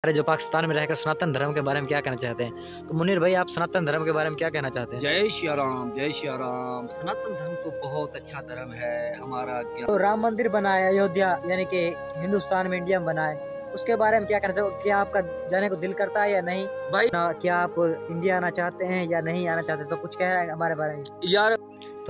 हमारे जो पाकिस्तान में रहकर सनातन धर्म के बारे में क्या कहना चाहते हैं? तो मुनीर भाई आप सनातन धर्म के बारे में क्या कहना चाहते हैं? जय श्री राम जय श्री राम सनातन धर्म तो बहुत अच्छा धर्म है हमारा तो राम मंदिर बनाया अयोध्या यानी कि हिंदुस्तान में इंडिया में बनाए उसके बारे में क्या कहना चाहते हो क्या आपका जाने को दिल करता है या नहीं? भाई ना, क्या आप इंडिया आना चाहते हैं या नहीं आना चाहते तो कुछ कह रहे हैं हमारे बारे में। यार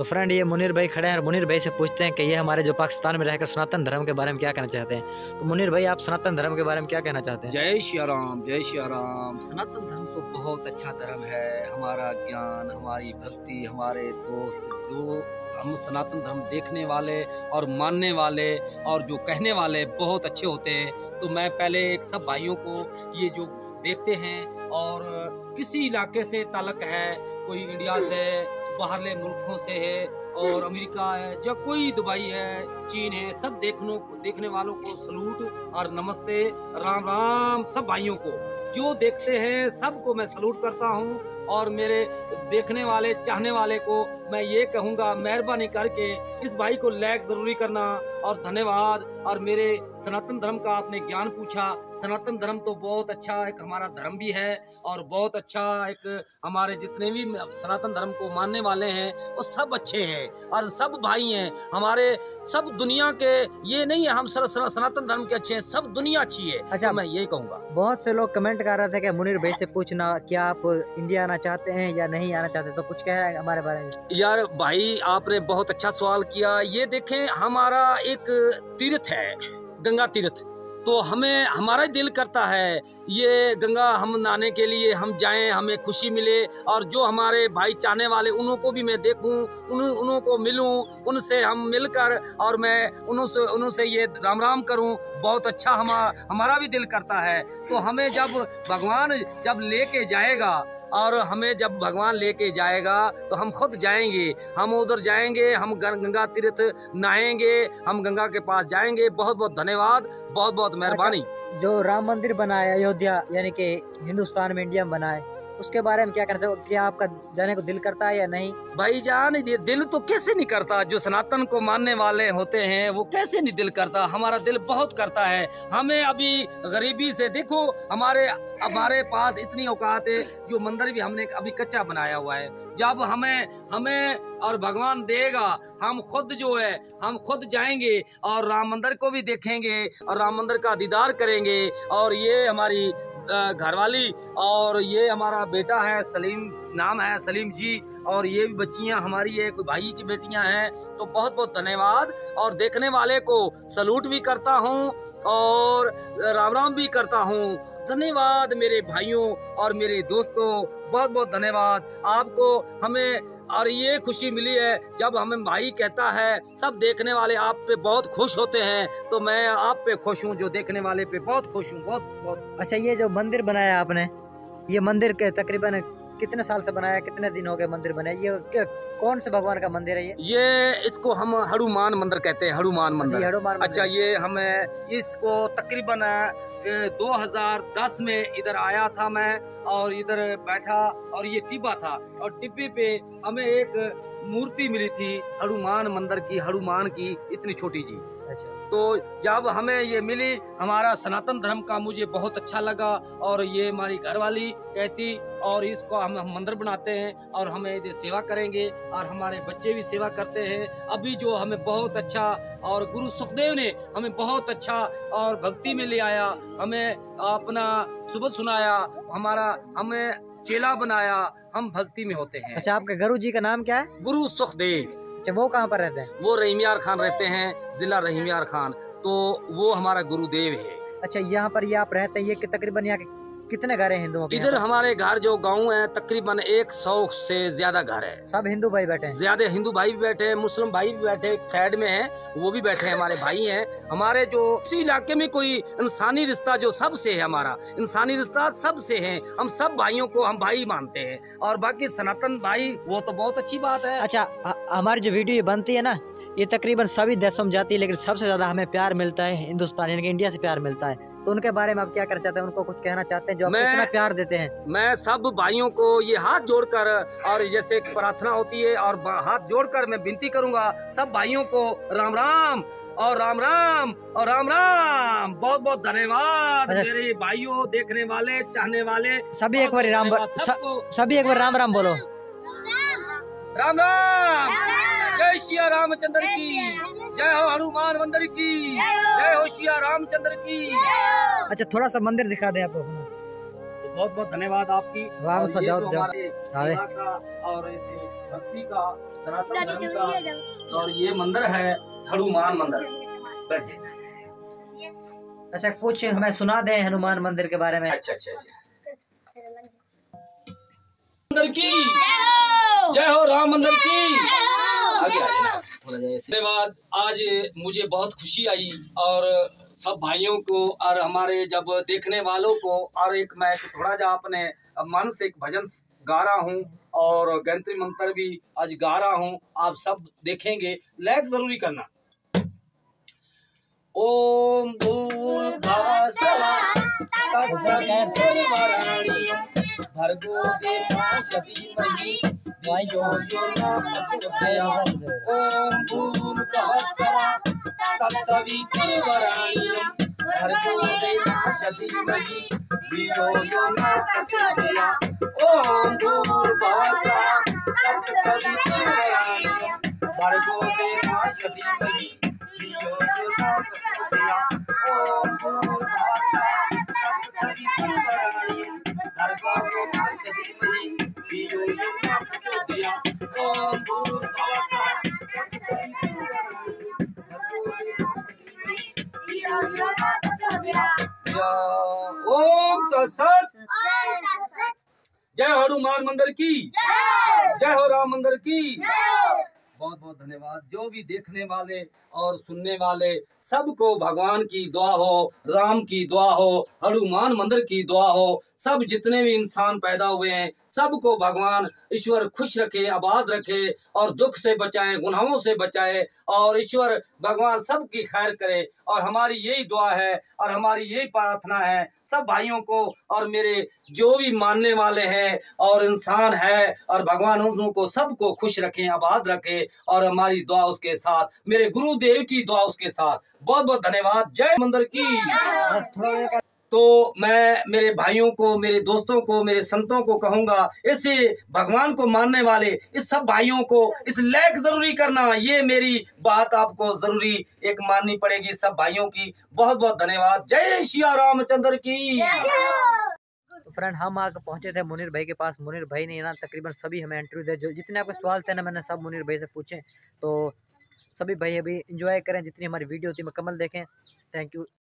तो फ्रेंड ये मुनीर भाई खड़े हैं और मुनीर भाई से पूछते हैं कि ये हमारे जो पाकिस्तान में रहकर सनातन धर्म के बारे में क्या कहना चाहते हैं? तो मुनीर भाई, आप सनातन धर्म के बारे में क्या कहना चाहते हैं? जय श्री राम, जय श्री राम। सनातन धर्म तो बहुत अच्छा धर्म है। हमारा ज्ञान, हमारी भक्ति, हमारे दोस्त जो हम सनातन धर्म देखने वाले और मानने वाले और जो कहने वाले बहुत अच्छे होते हैं। तो मैं पहले एक सब भाइयों को ये जो देखते हैं और किसी इलाके से तलक है, कोई इंडिया से बाहरले मुल्कों से है और अमेरिका है जब कोई दुबई है, चीन है, सब देखने देखने वालों को सलूट और नमस्ते राम राम सब भाइयों को। जो देखते हैं सबको मैं सलूट करता हूँ और मेरे देखने वाले चाहने वाले को मैं ये कहूँगा मेहरबानी करके इस भाई को लाइक ज़रूरी करना और धन्यवाद। और मेरे सनातन धर्म का आपने ज्ञान पूछा। सनातन धर्म तो बहुत अच्छा एक हमारा धर्म भी है और बहुत अच्छा एक हमारे जितने भी सनातन धर्म को मानने वाले हैं वो सब अच्छे हैं और सब भाई हैं। हमारे सब दुनिया के ये नहीं है हम सनातन धर्म के अच्छे हैं सब दुनिया अच्छी है। अच्छा तो मैं यही कहूँगा। बहुत से लोग कमेंट कर रहे थे कि मुनीर भाई से पूछना क्या आप इंडिया आना चाहते हैं या नहीं आना चाहते तो कुछ कह रहे हैं हमारे बारे में। यार भाई, आपने बहुत अच्छा सवाल किया। ये देखें, हमारा एक तीर्थ है, गंगा तीर्थ। तो हमें, हमारा दिल करता है ये गंगा हम नहाने के लिए हम जाएँ हमें खुशी मिले और जो हमारे भाई चाहने वाले उन्हों को भी मैं देखूँ उन उन्हों को मिलूं उनसे हम मिलकर और मैं उनसे उनसे ये राम राम करूँ बहुत अच्छा हम हमारा भी दिल करता है। तो हमें जब भगवान जब लेके जाएगा और हमें जब भगवान लेके जाएगा तो हम खुद जाएँगे। हम उधर जाएँगे हम गंगा तीर्थ नहाएँगे हम गंगा के पास जाएँगे। बहुत बहुत धन्यवाद बहुत बहुत मेहरबानी। जो राम मंदिर बनाया अयोध्या यानी कि हिंदुस्तान में इंडिया में बनाए उसके बारे में क्या करते हो? क्या आपका जाने को दिल करता है या नहीं? भाई जान ये दिल तो कैसे नहीं करता? जो सनातन को मानने वाले होते हैं, वो कैसे नहीं दिल करता? हमारा दिल बहुत करता है। हमें अभी गरीबी से देखो, हमारे हमारे पास इतनी औकात है, जो मंदिर भी हमने अभी कच्चा बनाया हुआ है। जब हमें हमें और भगवान देगा, हम खुद जो है, हम खुद जाएँगे और राम मंदिर को भी देखेंगे और राम मंदिर का दीदार करेंगे और ये हमारी घरवाली और ये हमारा बेटा है, सलीम, नाम है सलीम जी, और ये भी बच्चियाँ, हमारी एक भाई की बेटियाँ हैं तो बहुत बहुत धन्यवाद। और देखने वाले को सलूट भी करता हूँ और राम राम भी करता हूँ। धन्यवाद मेरे भाइयों और मेरे दोस्तों बहुत बहुत धन्यवाद। आपको हमें और ये खुशी मिली है जब हमें भाई कहता है सब देखने वाले आप पे बहुत खुश होते हैं तो मैं आप पे खुश हूँ जो देखने वाले पे बहुत खुश हूँ बहुत बहुत। अच्छा ये जो मंदिर बनाया आपने ये मंदिर के तकरीबन कितने साल से बनाया कितने दिन हो गए मंदिर बने ये कौन से भगवान का मंदिर है ये? ये इसको हम हनुमान मंदिर कहते हैं हनुमान मंदिर। हनुमान अच्छा ये हमें इसको तकरीबन 2010 में इधर आया था मैं और इधर बैठा और ये टिब्बा था। और टिब्बे पे हमें एक मूर्ति मिली थी, हनुमान मंदिर की, हनुमान की, इतनी छोटी जी। अच्छा। तो जब हमें ये मिली हमारा सनातन धर्म का मुझे बहुत अच्छा लगा और ये हमारी घरवाली कहती और इसको हम हम मंदिर बनाते हैं और हमें ये सेवा करेंगे और हमारे बच्चे भी सेवा करते हैं। अभी जो हमें बहुत अच्छा और गुरु सुखदेव ने हमें बहुत अच्छा और भक्ति में ले आया हमें अपना सुबह सुनाया हमारा हमें चेला बनाया हम भक्ति में होते हैं। अच्छा आपके गुरु जी का नाम क्या है? गुरु सुखदेव। अच्छा वो कहाँ पर रहते हैं? वो रहीमियार खान रहते हैं जिला रहीमियार खान। तो वो हमारा गुरुदेव है। अच्छा यहाँ पर ये आप रहते हैं ये तकरीबन यहाँ के कितने घर है हिंदुओं के इधर हमारे घर जो गाँव है तकरीबन एक सौ से ज़्यादा घर है। सब हिंदू भाई बैठे हैं? ज़्यादा हिंदू भाई भी बैठे हैं मुस्लिम भाई भी बैठे साइड में है वो भी बैठे हैं हमारे भाई हैं। हमारे जो इसी इलाके में कोई इंसानी रिश्ता जो सबसे है हमारा इंसानी रिश्ता सबसे है। हम सब भाइयों को हम भाई मानते हैं। और बाकी सनातन भाई वो तो बहुत अच्छी बात है। अच्छा हमारी जो वीडियो बनती है ना ये तकरीबन सभी देशों में जाती है लेकिन सबसे ज़्यादा हमें प्यार मिलता है हिंदुस्तान यानी कि इंडिया से प्यार मिलता है। तो उनके बारे में आप क्या करना चाहते हैं? उनको कुछ कहना चाहते हैं जो मैं, इतना प्यार देते हैं? मैं सब भाइयों को ये हाथ जोड़कर और जैसे प्रार्थना होती है और हाथ जोड़कर मैं विनती करूँगा सब भाइयों को राम राम और राम राम और राम राम। बहुत बहुत धन्यवाद अच्छा, मेरे भाइयों देखने वाले चाहने वाले सभी एक बार राम। सभी एक बार राम राम बोलो। राम राम। जय श्री रामचंद्र की। जय हो हनुमान मंदिर की। जय हो। श्री रामचंद्र की। अच्छा थोड़ा सा मंदिर दिखा दे आप अपना बहुत बहुत धन्यवाद आपकी। राम और जाओ का और ऐसे भक्ति का सनातन धर्म का और ये मंदिर है हनुमान मंदिर। अच्छा कुछ हमें सुना दे हनुमान मंदिर के बारे में। अच्छा अच्छा अच्छा। मंदिर। की। जय हो। राम मंदिर की। आगे। धन्यवाद। आज मुझे बहुत खुशी आई और सब भाइयों को और हमारे जब देखने वालों को और एक मैं थोड़ा जा अपने मन से एक भजन गा रहा हूँ और गंत्री मंत्र भी आज गा रहा हूँ आप सब देखेंगे। लाइक ज़रूरी करना। ओम भूर्भुवः स्वः तत्सवितुर्वरेण्यं भर्गो देवस्य धीमहि धियो यो न प्रचोदयात् ओम भूर्भुवः स्वः तत्सवितुर्वरेण्यं भर्गो देवस्य धीमहि धियो यो न प्रचोदयात् ओम भूर्भुवः स्वः तत्सवितुर्वरेण्यं भर्गो देवस्य धीमहि धियो यो न प्रचोदयात् ओम भूर्भुवः स्वः तत्सवितुर्वरेण्यं जय हनुमान मंदिर की। जय हो राम मंदिर की। बहुत बहुत धन्यवाद। जो भी देखने वाले और सुनने वाले सबको भगवान की दुआ हो, राम की दुआ हो, हनुमान मंदिर की दुआ हो, सब जितने भी इंसान पैदा हुए हैं, सबको भगवान ईश्वर खुश रखे, आबाद रखे और दुख से बचाए, गुनाहों से बचाए और ईश्वर भगवान सबकी खैर करे और हमारी यही दुआ है और हमारी यही प्रार्थना है। सब भाइयों को और मेरे जो भी मानने वाले हैं और इंसान है और भगवान उनको सबको खुश रखें, आबाद रखे और हमारी दुआ उसके साथ, मेरे गुरुदेव की दुआ उसके साथ। बहुत बहुत धन्यवाद। जय मंदिर की। तो मैं मेरे भाइयों को, मेरे दोस्तों को, मेरे संतों को कहूँगा ऐसे भगवान को मानने वाले, इस सब भाइयों को इस लायक ज़रूरी करना, ये मेरी बात आपको ज़रूरी एक माननी पड़ेगी सब भाइयों की। बहुत बहुत धन्यवाद। जय श्री रामचंद्र की। तो फ्रेंड हम आके पहुँचे थे मुनीर भाई के पास। मुनीर भाई ने ना तकरीबन सभी हमें इंटरव्यू दे जो जितने आपके सवाल थे ना, मैंने सब मुनीर भाई से पूछे। तो सभी भाई अभी इंजॉय करें जितनी हमारी वीडियो होती है कमल देखें। Thank you